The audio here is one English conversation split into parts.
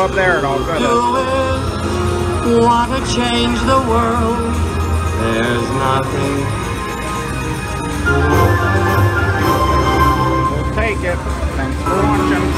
go up there and I'll go to Want to change the world? There's nothing. We'll take it. Thanks for watching.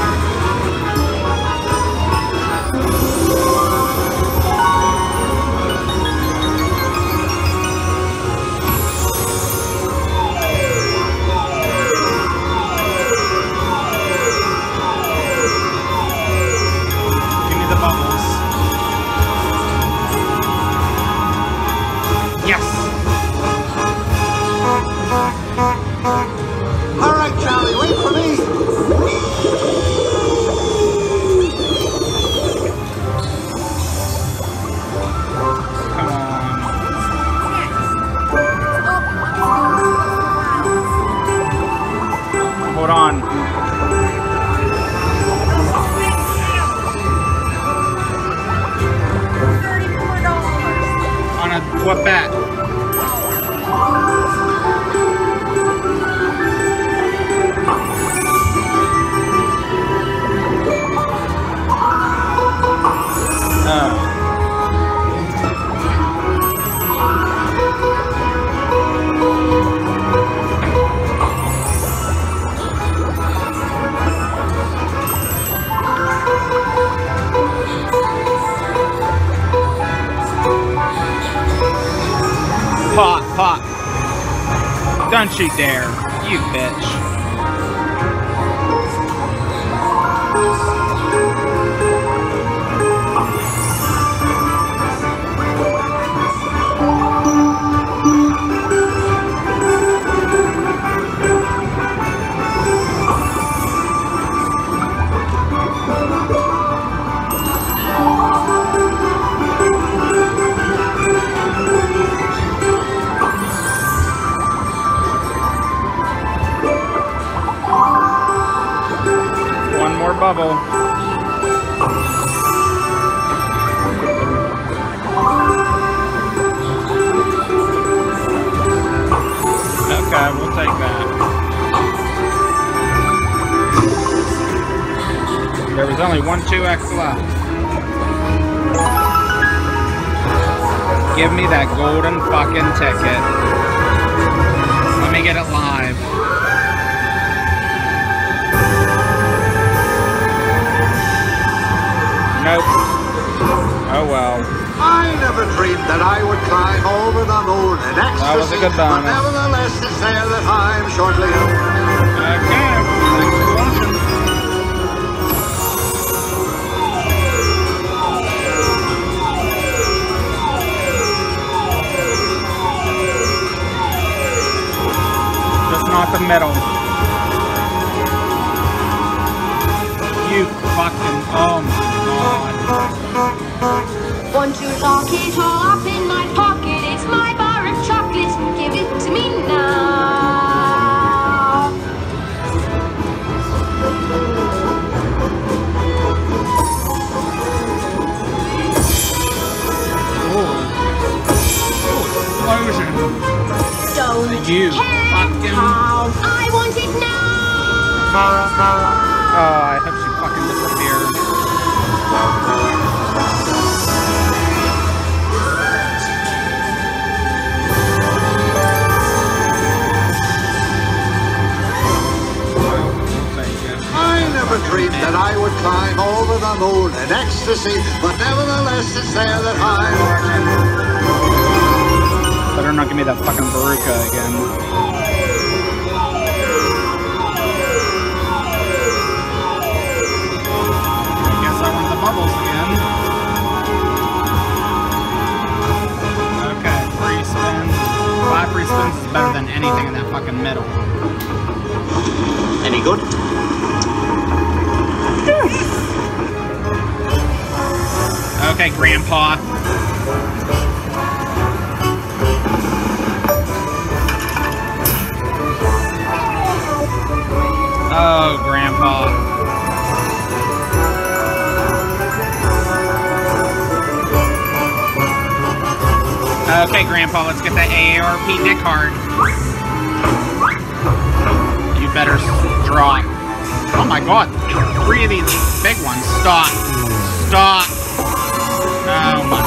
On a what bat? Don't you dare, you bitch. Okay, we'll take that. There was only one 2X left. Give me that golden fucking ticket. Let me get it live. That I would climb over the moon and ecstasy. That was a good bonus. But nevertheless, it's there that I'm shortly. Okay. Thanks for watching. Just not the middle. You fucking oh Want to lock it all up in my pocket? It's my bar of chocolates. Give it to me now. explosion. Don't you fucking... how I want it now. Oh, I hope she fucking disappears. Dreamed that I would climb over the moon in ecstasy, but nevertheless it's there that I'm Better not give me that fucking Veruca again. I guess I want the bubbles again. Okay, free spins. Five free spins is better than anything in that fucking middle. Any good? Okay, Grandpa. Oh, Grandpa. Okay, Grandpa, let's get that AARP dick card. You better drop. Oh my god, three of these big ones. Stop. Stop! Um, God.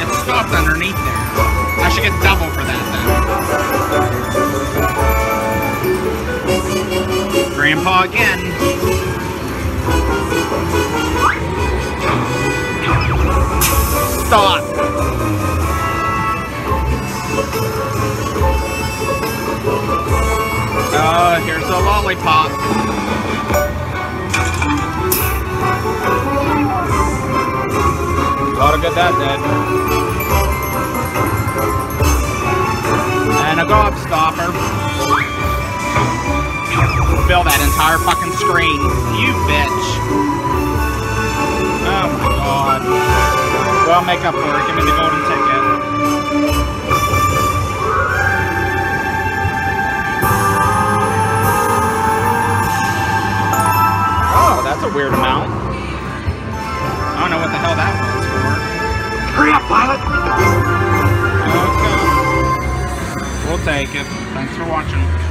It stopped underneath there. I should get double for that then. Grandpa again. Stop! Oh, here's a lollipop. Gotta that dead. And a gobstopper. Fill that entire fucking screen. You bitch. Oh my god. Well, make up for it. Give me the golden ticket. Oh, that's a weird amount. I don't know what the hell that was. Hurry up, pilot. Okay. We'll take it. Thanks for watching.